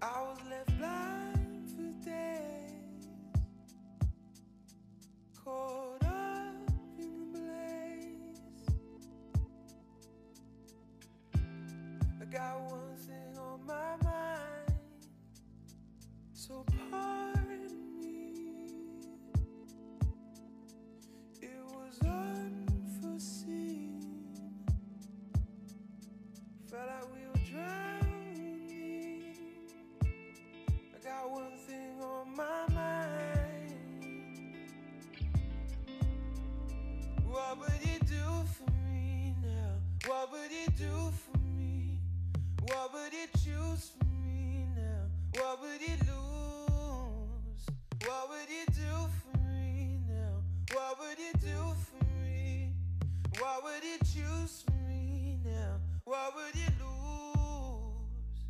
I was left blind for days, caught up in the blaze. I got one thing on my mind, so pardon me. It was unforeseen. Felt like we were drowning. What would you do for me now? What would you do for me? What would you choose for me now? What would you lose? What would you do for me now? What would you do for me? What would you choose for me now? What would you lose?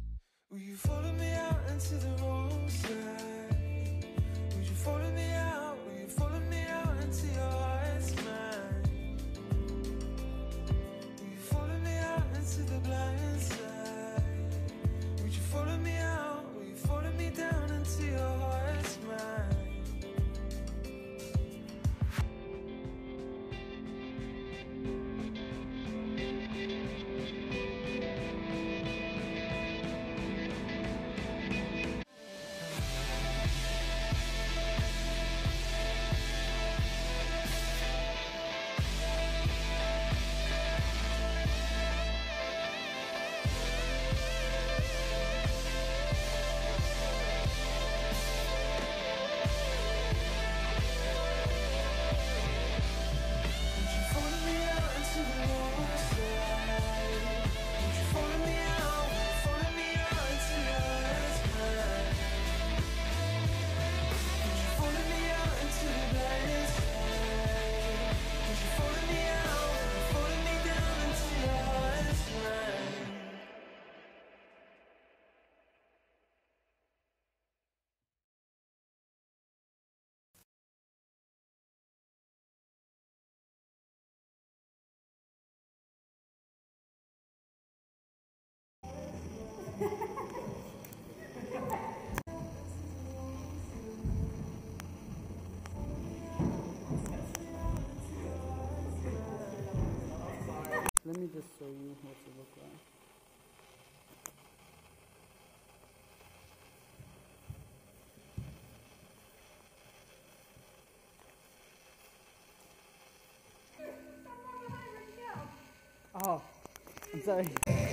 Will you follow me out into the just show you what it look like. Oh, I'm sorry.